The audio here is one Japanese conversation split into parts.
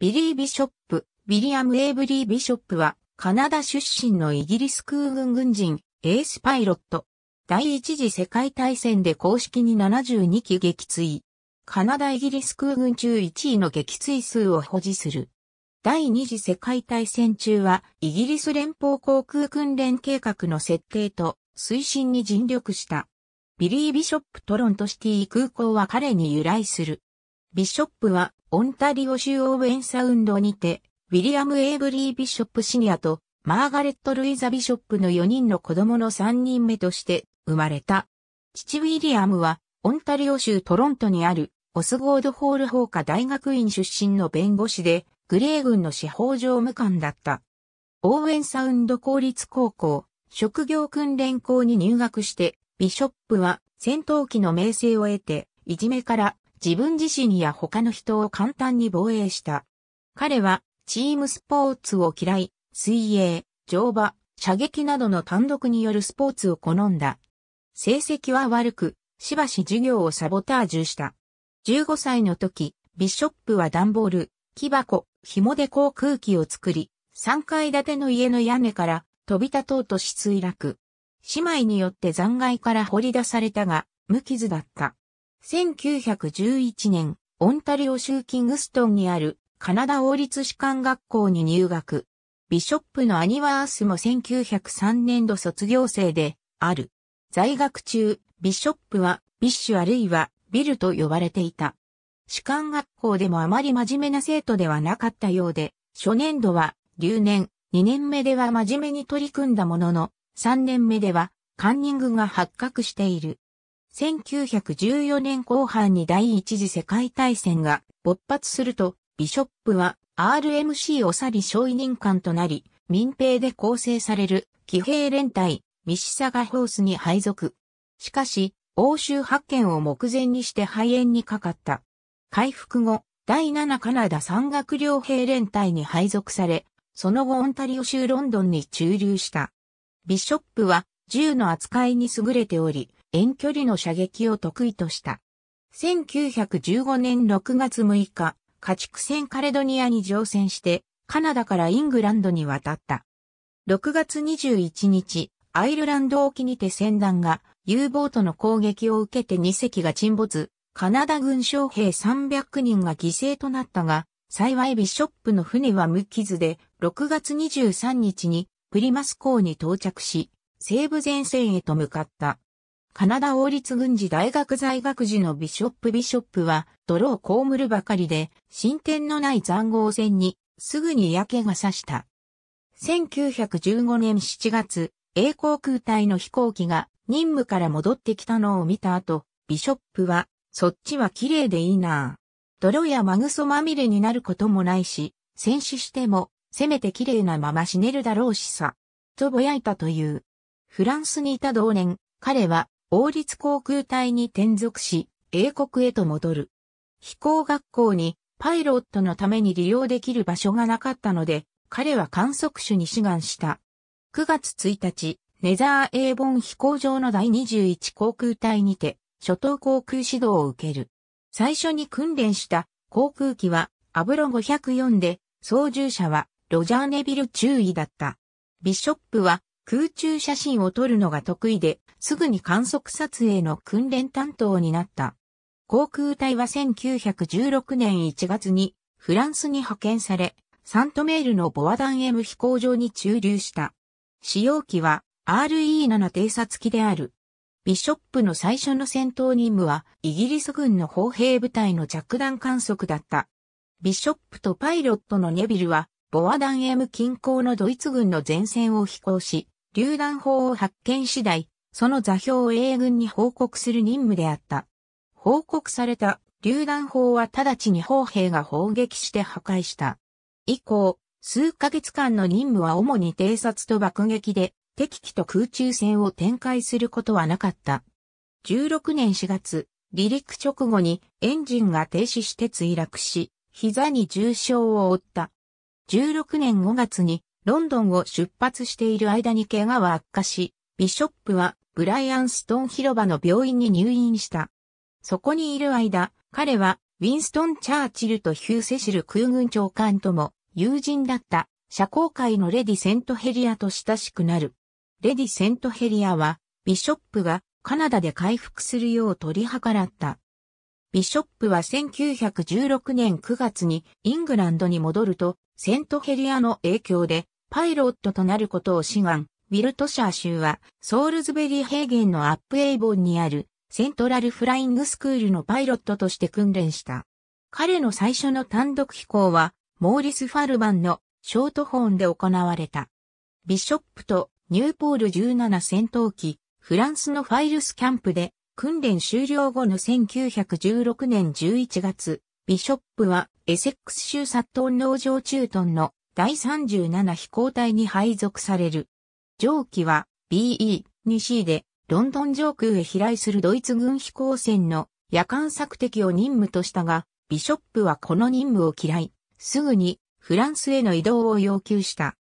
ビリー・ビショップ、ウィリアム・エイブリー・ビショップは、カナダ出身のイギリス空軍軍人、エースパイロット。第一次世界大戦で公式に72機撃墜。カナダイギリス空軍中1位の撃墜数を保持する。第二次世界大戦中は、イギリス連邦航空訓練計画の設定と推進に尽力した。ビリー・ビショップトロントシティ空港は彼に由来する。ビショップはオンタリオ州オーウェンサウンドにて、ウィリアム・エイブリー・ビショップシニアとマーガレット・ルイザ・ビショップの4人の子供の3人目として生まれた。父ウィリアムはオンタリオ州トロントにあるオスゴードホール法科大学院出身の弁護士でグレー郡の司法事務官だった。オーウェンサウンド公立高校、職業訓練校に入学してビショップは戦闘機の名声を得て、いじめから自分自身や他の人を簡単に防衛した。彼はチームスポーツを嫌い、水泳、乗馬、射撃などの単独によるスポーツを好んだ。成績は悪く、しばし授業をサボタージュした。15歳の時、ビショップは段ボール、木箱、紐で航空機を作り、3階建ての家の屋根から飛び立とうとし墜落。姉妹によって残骸から掘り出されたが、無傷だった。1911年、オンタリオ州キングストンにあるカナダ王立士官学校に入学。ビショップの兄ワースも1903年度卒業生である。在学中、ビショップはビッシュあるいはビルと呼ばれていた。士官学校でもあまり真面目な生徒ではなかったようで、初年度は留年、2年目では真面目に取り組んだものの、3年目ではカンニングが発覚している。1914年後半に第一次世界大戦が勃発すると、ビショップは RMC を去り小委任官となり、民兵で構成される騎兵連隊ミシサガホースに配属。しかし、欧州発見を目前にして肺炎にかかった。回復後、第7カナダ山岳両兵連隊に配属され、その後オンタリオ州ロンドンに駐留した。ビショップは銃の扱いに優れており、遠距離の射撃を得意とした。1915年6月6日、家畜船カレドニアに乗船して、カナダからイングランドに渡った。6月21日、アイルランド沖にて船団が U ボートの攻撃を受けて2隻が沈没、カナダ軍将兵300人が犠牲となったが、幸いビショップの船は無傷で、6月23日にプリマス港に到着し、西部前線へと向かった。カナダ王立軍事大学在学時のビショップ・ビショップは泥を被るばかりで進展のない残壕戦にすぐに嫌気がさした。1915年7月、A 航空隊の飛行機が任務から戻ってきたのを見た後、ビショップはそっちは綺麗でいいなぁ泥やマグソまみれになることもないし、戦死してもせめて綺麗なまま死ねるだろうしさ。とぼやいたという。フランスにいた同年、彼は王立航空隊に転属し、英国へと戻る。飛行学校にパイロットのために利用できる場所がなかったので、彼は観測手に志願した。9月1日、ネザーエーボン飛行場の第21航空隊にて、初等航空指導を受ける。最初に訓練した航空機はアブロ504で、操縦者はロジャーネビル注意だった。ビショップは空中写真を撮るのが得意で、すぐに観測撮影の訓練担当になった。航空隊は1916年1月にフランスに派遣され、サントメールのボアダン M 飛行場に駐留した。使用機は RE7 偵察機である。ビショップの最初の戦闘任務はイギリス軍の砲兵部隊の着弾観測だった。ビショップとパイロットのネビルはボアダン M 近郊のドイツ軍の前線を飛行し、榴弾砲を発見次第、その座標を英軍に報告する任務であった。報告された榴弾砲は直ちに砲兵が砲撃して破壊した。以降、数ヶ月間の任務は主に偵察と爆撃で、敵機と空中戦を展開することはなかった。16年4月、離陸直後にエンジンが停止して墜落し、膝に重傷を負った。16年5月にロンドンを出発している間に怪我は悪化し、ビショップはブライアンストン広場の病院に入院した。そこにいる間、彼はウィンストン・チャーチルとヒュー・セシル空軍長官とも友人だった社交界のレディ・セントヘリアと親しくなる。レディ・セントヘリアはビショップがカナダで回復するよう取り計らった。ビショップは1916年9月にイングランドに戻ると、セントヘリアの影響でパイロットとなることを志願。ウィルトシャー州はソールズベリー平原のアップエイボンにあるセントラルフライングスクールのパイロットとして訓練した。彼の最初の単独飛行はモーリス・ファルマンのショートホーンで行われた。ビショップとニューポール17戦闘機、フランスのファイルスキャンプで訓練終了後の1916年11月、ビショップはエセックス州サットン農場駐屯の第37飛行隊に配属される。上記は BE-2C でロンドン上空へ飛来するドイツ軍飛行船の夜間索敵を任務としたが、ビショップはこの任務を嫌い、すぐにフランスへの移動を要求した。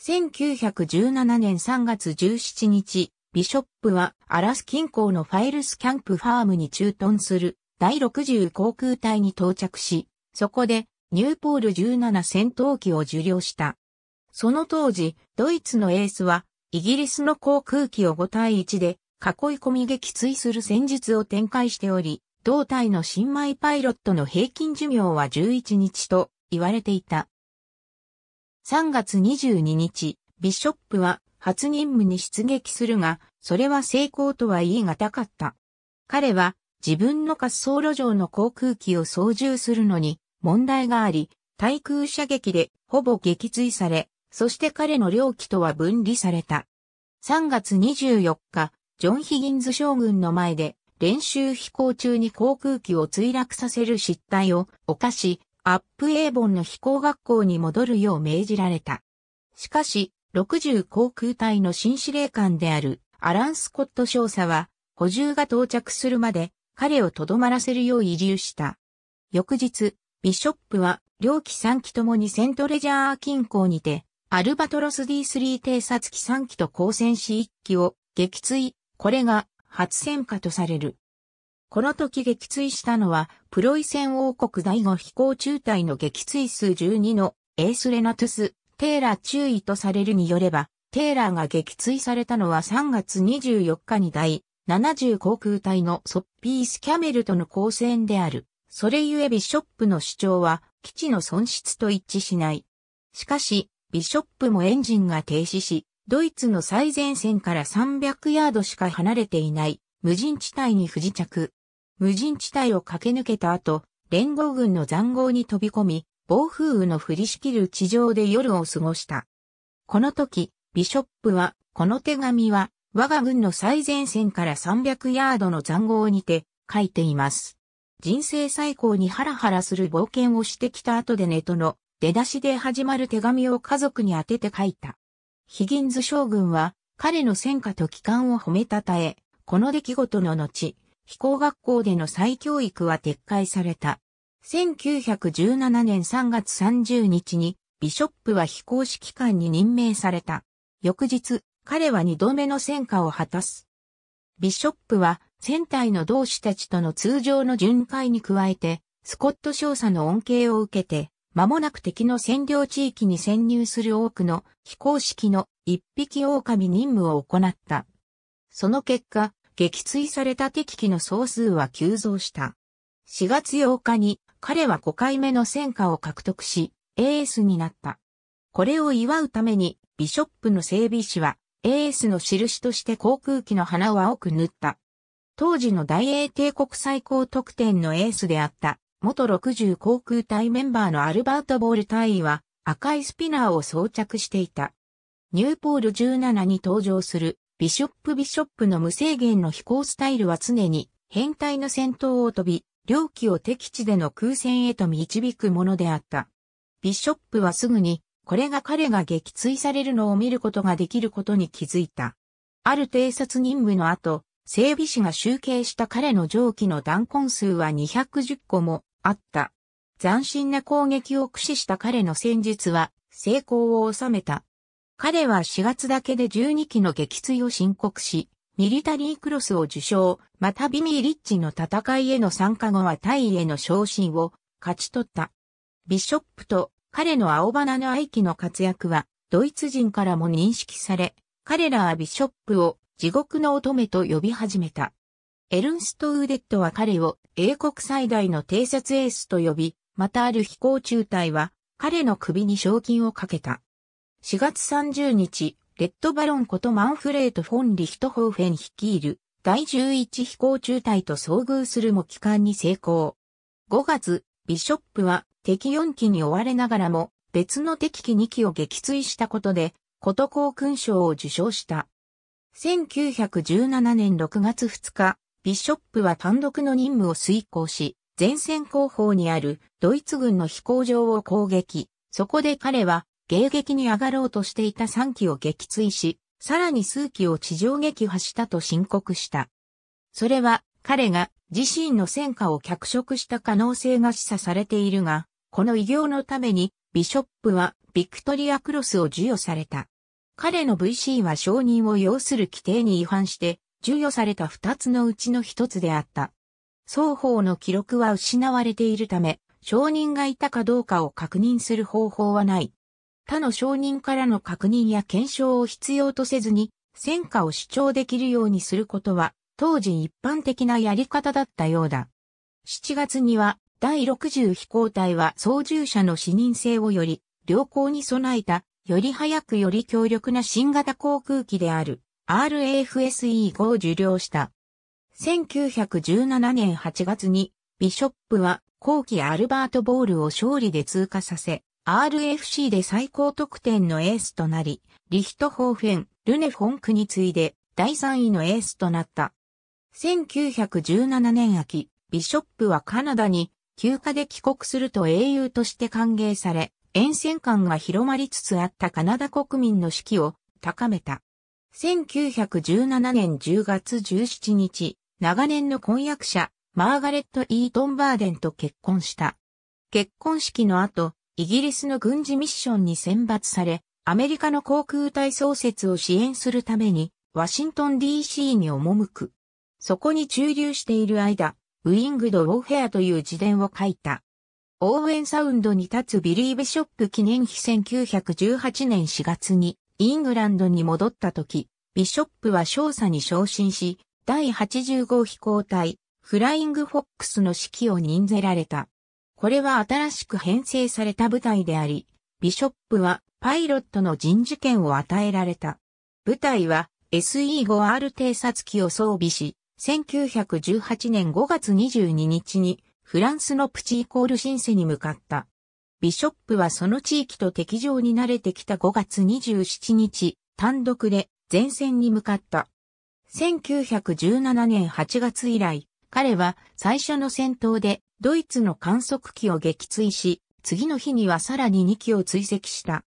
1917年3月17日、ビショップはアラス近郊のファイルスキャンプファームに駐屯する第60航空隊に到着し、そこでニューポール17戦闘機を受領した。その当時、ドイツのエースはイギリスの航空機を5対1で囲い込み撃墜する戦術を展開しており、同隊の新米パイロットの平均寿命は11日と言われていた。3月22日、ビショップは初任務に出撃するが、それは成功とは言い難かった。彼は自分の滑走路上の航空機を操縦するのに問題があり、対空射撃でほぼ撃墜され、そして彼の両機とは分離された。3月24日、ジョン・ヒギンズ将軍の前で練習飛行中に航空機を墜落させる失態を犯し、アップエーボンの飛行学校に戻るよう命じられた。しかし、60航空隊の新司令官であるアラン・スコット少佐は、補充が到着するまで彼をとどまらせるよう遺留した。翌日、ビショップは両機3機ともにセントレジャー近郊にてアルバトロス D3 偵察機3機と交戦し1機を撃墜。これが初戦火とされる。この時撃墜したのは、プロイセン王国第5飛行中隊の撃墜数12のエースレナトゥス、テーラー注意とされるによれば、テーラーが撃墜されたのは3月24日に第70航空隊のソッピースキャメルとの交戦である。それゆえビショップの主張は基地の損失と一致しない。しかし、ビショップもエンジンが停止し、ドイツの最前線から300ヤードしか離れていない無人地帯に不時着。無人地帯を駆け抜けた後、連合軍の残壕に飛び込み、暴風雨の降りしきる地上で夜を過ごした。この時、ビショップは、この手紙は、我が軍の最前線から300ヤードの残壕にて書いています。人生最高にハラハラする冒険をしてきた後でネトの出だしで始まる手紙を家族に宛てて書いた。ヒギンズ将軍は彼の戦果と帰還を褒めたたえ、この出来事の後、飛行学校での再教育は撤回された。1917年3月30日にビショップは飛行指揮官に任命された。翌日、彼は二度目の戦果を果たす。ビショップは戦隊の同志たちとの通常の巡回に加えて、スコット少佐の恩恵を受けて、間もなく敵の占領地域に潜入する多くの非公式の一匹狼任務を行った。その結果、撃墜された敵機の総数は急増した。4月8日に彼は5回目の戦果を獲得し、エースになった。これを祝うためにビショップの整備士はエースの印として航空機の花を青く塗った。当時の大英帝国最高得点のエースであった元60航空隊メンバーのアルバート・ボール隊員は赤いスピナーを装着していた。ニューポール17に登場するビショップ・ビショップの無制限の飛行スタイルは常に変態の戦闘を飛び、両機を敵地での空戦へと導くものであった。ビショップはすぐにこれが彼が撃墜されるのを見ることができることに気づいた。ある偵察任務の後、整備士が集計した彼の蒸気の弾痕数は210個もあった。斬新な攻撃を駆使した彼の戦術は成功を収めた。彼は4月だけで12機の撃墜を申告し、ミリタリークロスを受賞、またビミー・リッチの戦いへの参加後は大尉への昇進を勝ち取った。ビショップと彼の青花の愛機の活躍はドイツ人からも認識され、彼らはビショップを地獄の乙女と呼び始めた。エルンスト・ウーデットは彼を英国最大の偵察エースと呼び、またある飛行中隊は彼の首に賞金をかけた。4月30日、レッドバロンことマンフレート・フォン・リヒトホーフェン率いる第11飛行中隊と遭遇するも機関に成功。5月、ビショップは敵4機に追われながらも別の敵機2機を撃墜したことで、こと航勲章を受賞した。1917年6月2日、ビショップは単独の任務を遂行し、前線後方にあるドイツ軍の飛行場を攻撃。そこで彼は迎撃に上がろうとしていた3機を撃墜し、さらに数機を地上撃破したと申告した。それは彼が自身の戦果を脚色した可能性が示唆されているが、この偉業のためにビショップはビクトリアクロスを授与された。彼の VC は承認を要する規定に違反して授与された二つのうちの一つであった。双方の記録は失われているため、承認がいたかどうかを確認する方法はない。他の承認からの確認や検証を必要とせずに、戦果を主張できるようにすることは、当時一般的なやり方だったようだ。7月には、第60飛行隊は操縦者の視認性をより、良好に備えた、より早くより強力な新型航空機である、RAFSE5 を受領した。1917年8月に、ビショップは後期アルバート・ボールを勝利で通過させ、RFC で最高得点のエースとなり、リヒトホーフェン、ルネ・フォンクに次いで第3位のエースとなった。1917年秋、ビショップはカナダに休暇で帰国すると英雄として歓迎され、沿線感が広まりつつあったカナダ国民の士気を高めた。1917年10月17日、長年の婚約者、マーガレット・イートンバーデンと結婚した。結婚式の後、イギリスの軍事ミッションに選抜され、アメリカの航空隊創設を支援するために、ワシントン DC に赴く。そこに駐留している間、ウィングド・ウォーフェアという自伝を書いた。オーウェンサウンドに立つビリー・ビショップ記念碑1918年4月にイングランドに戻った時、ビショップは少佐に昇進し、第85飛行隊、フライング・フォックスの指揮を任ぜられた。これは新しく編成された部隊であり、ビショップはパイロットの人事権を与えられた。部隊は SE5R 偵察機を装備し、1918年5月22日にフランスのプチイコールシンセに向かった。ビショップはその地域と敵情に慣れてきた5月27日、単独で前線に向かった。1917年8月以来、彼は最初の戦闘でドイツの観測機を撃墜し、次の日にはさらに2機を追跡した。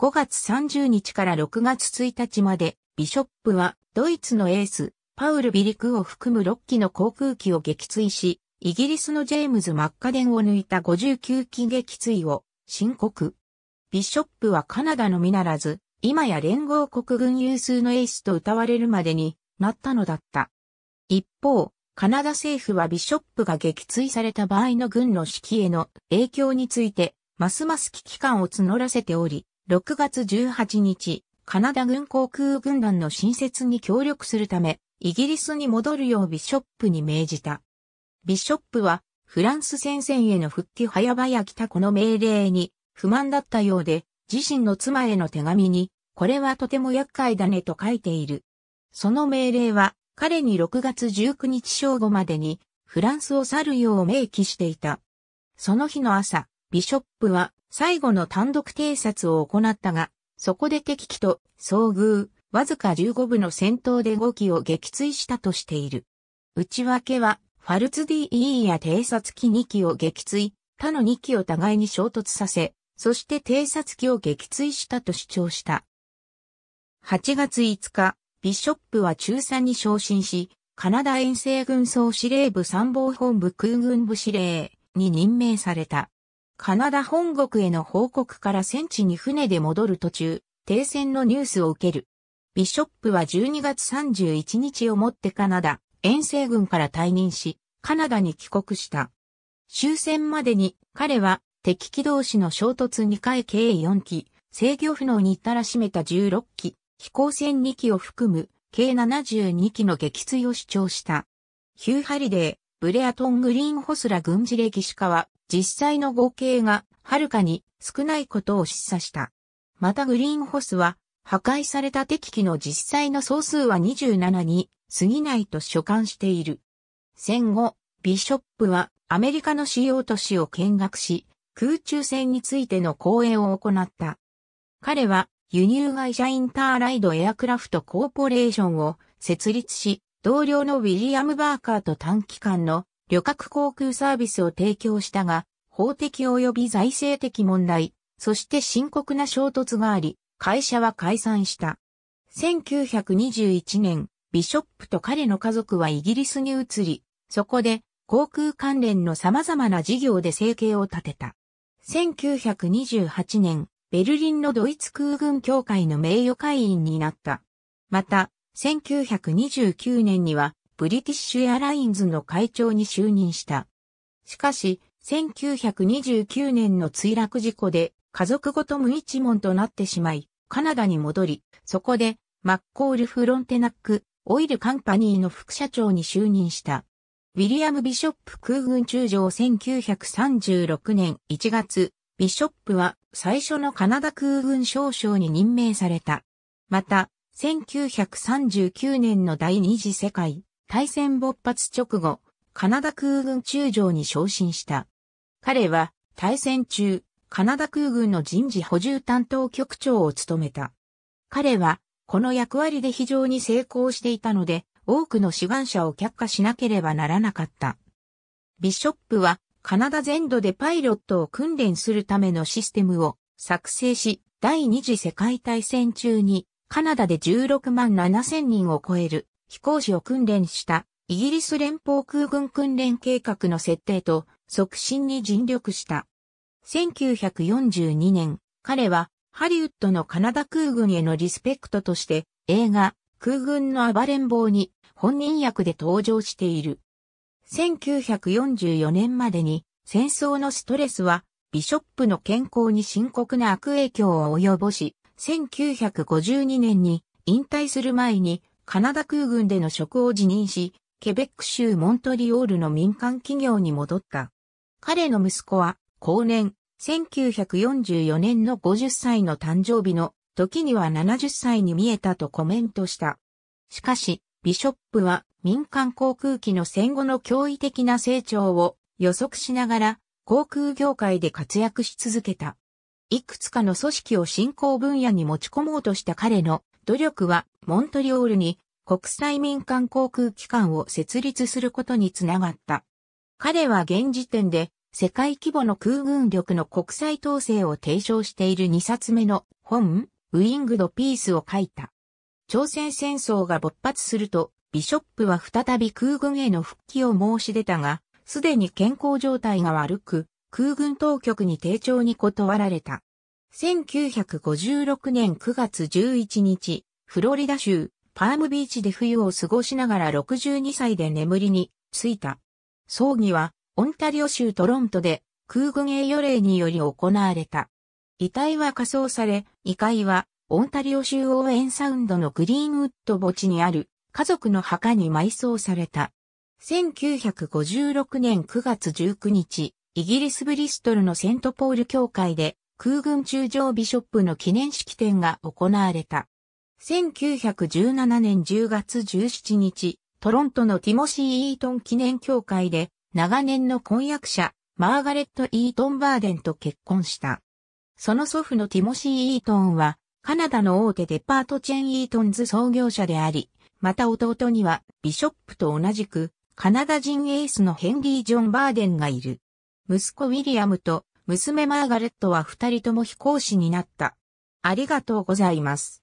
5月30日から6月1日まで、ビショップはドイツのエース、パウル・ビリクを含む6機の航空機を撃墜し、イギリスのジェームズ・マッカデンを抜いた59機撃墜を申告。ビショップはカナダのみならず、今や連合国軍有数のエースと歌われるまでになったのだった。一方、カナダ政府はビショップが撃墜された場合の軍の指揮への影響について、ますます危機感を募らせており、6月18日、カナダ軍航空軍団の新設に協力するため、イギリスに戻るようビショップに命じた。ビショップは、フランス戦線への復帰早々来たこの命令に不満だったようで、自身の妻への手紙に、これはとても厄介だねと書いている。その命令は、彼に6月19日正午までにフランスを去るよう明記していた。その日の朝、ビショップは最後の単独偵察を行ったが、そこで敵機と遭遇、わずか15部の戦闘で5機を撃墜したとしている。内訳は、ファルツ DE や偵察機2機を撃墜、他の2機を互いに衝突させ、そして偵察機を撃墜したと主張した。8月5日、ビショップは中佐に昇進し、カナダ遠征軍総司令部参謀本部空軍部司令に任命された。カナダ本国への報告から戦地に船で戻る途中、停戦のニュースを受ける。ビショップは12月31日をもってカナダ、遠征軍から退任し、カナダに帰国した。終戦までに彼は敵機同士の衝突2回計4機、制御不能に至らしめた16機、飛行船2機を含む計72機の撃墜を主張した。ヒュー・ハリデー、ブレアトン・グリーンホスラ軍事歴史家は実際の合計がはるかに少ないことを示唆した。またグリーンホスは破壊された敵機の実際の総数は27に過ぎないと所感している。戦後、ビショップはアメリカの主要都市を見学し、空中戦についての講演を行った。彼は輸入会社インターライドエアクラフトコーポレーションを設立し、同僚のウィリアム・バーカーと短期間の旅客航空サービスを提供したが、法的及び財政的問題、そして深刻な衝突があり、会社は解散した。1921年、ビショップと彼の家族はイギリスに移り、そこで航空関連の様々な事業で生計を立てた。1928年、ベルリンのドイツ空軍協会の名誉会員になった。また、1929年には、ブリティッシュエアラインズの会長に就任した。しかし、1929年の墜落事故で家族ごと無一文となってしまい、カナダに戻り、そこでマッコールフロンテナックオイルカンパニーの副社長に就任した。ウィリアム・ビショップ空軍中将1936年1月、ビショップは最初のカナダ空軍少将に任命された。また、1939年の第二次世界大戦勃発直後、カナダ空軍中将に昇進した。彼は大戦中、カナダ空軍の人事補充担当局長を務めた。彼はこの役割で非常に成功していたので、多くの志願者を却下しなければならなかった。ビショップはカナダ全土でパイロットを訓練するためのシステムを作成し、第二次世界大戦中にカナダで16万7千人を超える飛行士を訓練したイギリス連邦空軍訓練計画の設定と促進に尽力した。1942年、彼はハリウッドのカナダ空軍へのリスペクトとして映画空軍の暴れん坊に本人役で登場している。1944年までに戦争のストレスはビショップの健康に深刻な悪影響を及ぼし、1952年に引退する前にカナダ空軍での職を辞任し、ケベック州モントリオールの民間企業に戻った。彼の息子は後年、1944年の50歳の誕生日の時には70歳に見えたとコメントした。しかし、ビショップは民間航空機の戦後の驚異的な成長を予測しながら航空業界で活躍し続けた。いくつかの組織を振興分野に持ち込もうとした彼の努力はモントリオールに国際民間航空機関を設立することにつながった。彼は現時点で世界規模の空軍力の国際統制を提唱している2冊目の本、ウィングドピースを書いた。朝鮮戦争が勃発すると、ビショップは再び空軍への復帰を申し出たが、すでに健康状態が悪く、空軍当局に丁重に断られた。1956年9月11日、フロリダ州パームビーチで冬を過ごしながら62歳で眠りについた。葬儀はオンタリオ州トロントで空軍栄誉令により行われた。遺体は火葬され、遺灰はオンタリオ州オーエンサウンドのグリーンウッド墓地にある家族の墓に埋葬された。1956年9月19日、イギリスブリストルのセントポール教会で空軍中将ビショップの記念式典が行われた。1917年10月17日、トロントのティモシー・イートン記念教会で長年の婚約者、マーガレット・イートン・バーデンと結婚した。その祖父のティモシー・イートンはカナダの大手デパートチェーンイートンズ創業者であり、また弟にはビショップと同じくカナダ人エースのヘンリー・ジョン・バーデンがいる。息子ウィリアムと娘マーガレットは二人とも飛行士になった。ありがとうございます。